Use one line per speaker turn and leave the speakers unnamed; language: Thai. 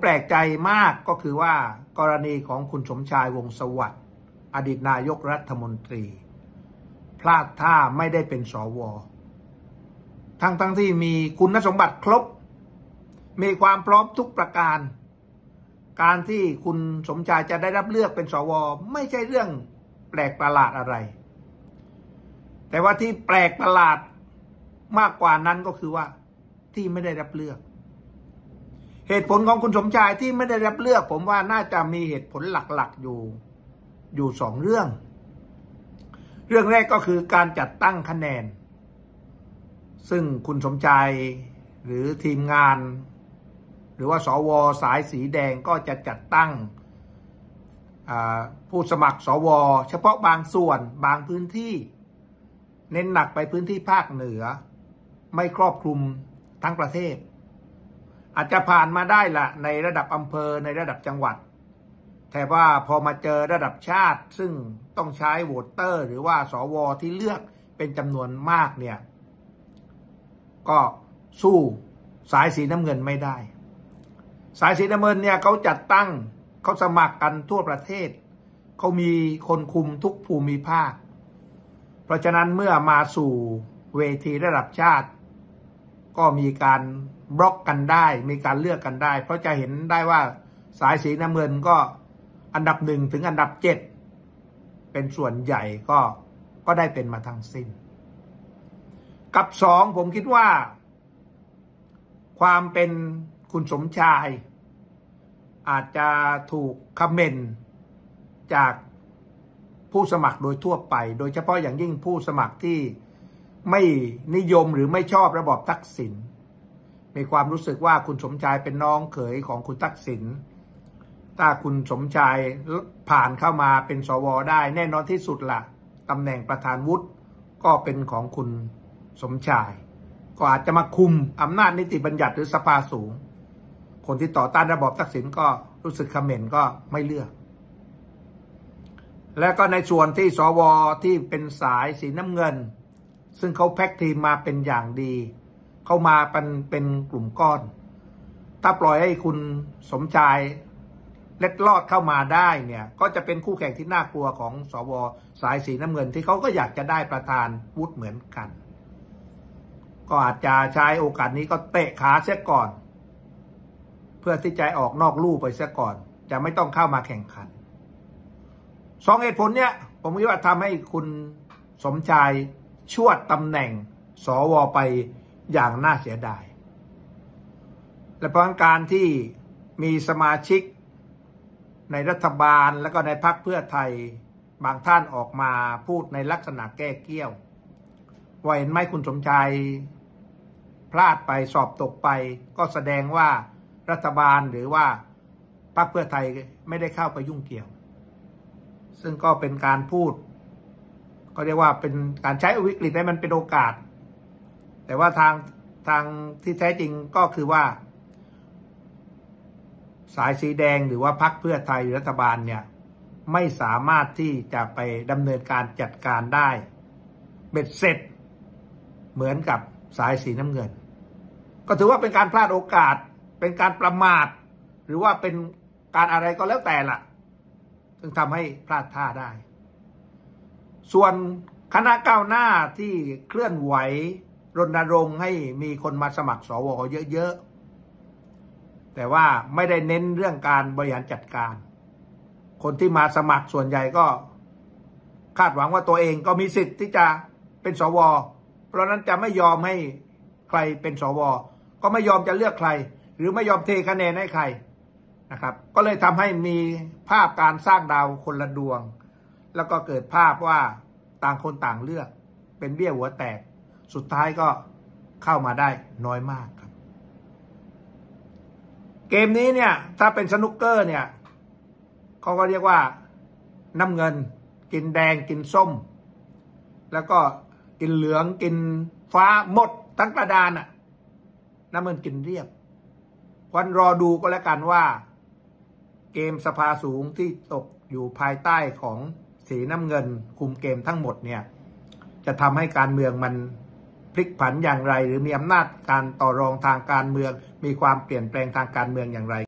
แปลกใจมากก็คือว่ากรณีของคุณสมชายวงศสวัสดิ์อดีตนายกรัฐมนตรี พลาดท่าไม่ได้เป็นสวทั้งทั้งที่มีคุณสมบัติครบ มีความพร้อมทุกประการ การที่คุณสมชายจะได้รับเลือกเป็นสว ไม่ใช่เรื่องแปลกประหลาดอะไร แต่ว่าที่แปลกประหลาดมากกว่านั้นก็คือว่าที่ไม่ได้รับเลือก เหตุผลของคุณสมชายที่ไม่ได้รับเลือก ผมว่าน่าจะมีเหตุผลหลักๆอยู่อยู่สองเรื่อง เรื่องแรกก็คือการจัดตั้งคะแนน ซึ่งคุณสมชายหรือทีมงาน หรือว่าสวสายสีแดงก็จะจัดตั้งผู้สมัครสว เฉพาะบางส่วนบางพื้นที่ เน้นหนักไปพื้นที่ภาคเหนือ ไม่ครอบคลุมทั้งประเทศ อาจจะผ่านมาได้ละในระดับอำเภอในระดับจังหวัด แต่ว่าพอมาเจอระดับชาติ ซึ่งต้องใช้โหวตเตอร์ หรือว่าสวที่เลือกเป็นจำนวนมากเนี่ย ก็สู้สายสีน้ำเงินไม่ได้ สายสีน้ำเงินเนี่ยเขาจัดตั้งเขาสมัครกันทั่วประเทศเขามีคนคุมทุกภูมิภาค เพราะฉะนั้นเมื่อมาสู่เวทีระดับชาติ ก็มีการบล็อกกันได้ มีการเลือกกันได้ เพราะจะเห็นได้ว่าสายสีน้ำเงินก็อันดับหนึ่งถึงอันดับเจ็ดเป็นส่วนใหญ่ก็ก็ได้เป็นมาทั้งสิ้น กับสองผมคิดว่า ความเป็นคุณสมชาย อาจจะถูกคอมเมนต์จากผู้สมัครโดยทั่วไป โดยเฉพาะอย่างยิ่งผู้สมัครที่ ไม่นิยมหรือไม่ชอบระบอบทักษิณมีความรู้สึกว่าคุณสมชายเป็นน้องเขยของคุณทักษิณถ้าคุณสมชายผ่านเข้ามาเป็นสวได้ แน่นอนที่สุดละ่ะตำแหน่งประธานวุฒิก็เป็นของคุณสมชาย ก็อาจจะมาคุมอำนาจนิติบัญญัติหรือสภาสูง คนที่ต่อต้านระบอบทักษิณก็รู้สึกคอมเมนต์ก็ไม่เลือก และก็ในส่วนที่สวที่เป็นสายสีน้ำเงิน ซึ่งเขาแพ็กทีมมาเป็นอย่างดี เขามาเป็นเป็นกลุ่มก้อน ถ้าปล่อยให้คุณสมชายเล็ดลอดเข้ามาได้เนี่ย ก็จะเป็นคู่แข่งที่น่ากลัวของสวสายสีน้ำเงินที่เขาก็อยากจะได้ประธานวุฒิเหมือนกัน ก็อาจจะใช้โอกาสนี้ก็เตะขาเสียก่อน เพื่อที่จะออกนอกลู่ไปซะก่อน จะไม่ต้องเข้ามาแข่งขันสองเหตุผลเนี้ยผมคิดว่าทำให้คุณสมชาย ชวดตำแหน่งสวไปอย่างน่าเสียดาย และเพราะการที่มีสมาชิกในรัฐบาลและก็ในพรรคเพื่อไทยบางท่านออกมาพูดในลักษณะแก้เกี้ยวว่าเห็นไหมคุณสมชายพลาดไปสอบตกไป ก็แสดงว่ารัฐบาลหรือว่าพรรคเพื่อไทยไม่ได้เข้าไปยุ่งเกี่ยว ซึ่งก็เป็นการพูด ก็เรียกว่าเป็นการใช้วิกฤตให้มันเป็นโอกาส แต่ว่าทางทางที่แท้จริงก็คือว่า สายสีแดงหรือว่าพรรคเพื่อไทยรัฐบาลเนี่ยไม่สามารถที่จะไปดำเนินการจัดการได้เบ็ดเสร็จ เหมือนกับสายสีน้ำเงิน ก็ถือว่าเป็นการพลาดโอกาส เป็นการประมาท หรือว่าเป็นการอะไรก็แล้วแต่ละซึ่งทำให้พลาดท่าได้ ส่วนคณะก้าวหน้าที่เคลื่อนไหวรณรงค์ให้มีคนมาสมัครสวเยอะๆ แต่ว่าไม่ได้เน้นเรื่องการบริหารจัดการ คนที่มาสมัครส่วนใหญ่ก็ คาดหวังว่าตัวเองก็มีสิทธิ์ที่จะเป็นสว เพราะนั้นจะไม่ยอมให้ใครเป็นสว ก็ไม่ยอมจะเลือกใคร หรือไม่ยอมเทคะแนนให้ใครนะครับ ก็เลยทำให้มีภาพการสร้างดาวคนละดวง แล้วก็เกิดภาพว่าต่างคนต่างเลือก เป็นเบี้ยหัวแตก สุดท้ายก็เข้ามาได้น้อยมากครับ เกมนี้เนี่ยถ้าเป็นสนุกเกอร์เนี่ยเขาก็เรียกว่าน้ำเงิน กินแดงกินส้ม แล้วก็กินเหลืองกินฟ้าหมดทั้งกระดานอะน้ำเงินกินเรียบวันรอดูก็แล้วกันว่า เกมสภาสูงที่ตกอยู่ภายใต้ของ สีน้ำเงินคุมเกมทั้งหมดเนี่ยจะทำให้การเมืองมันพลิกผันอย่างไร หรือมีอำนาจการต่อรองทางการเมือง มีความเปลี่ยนแปลงทางการเมืองอย่างไร